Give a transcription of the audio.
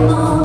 more.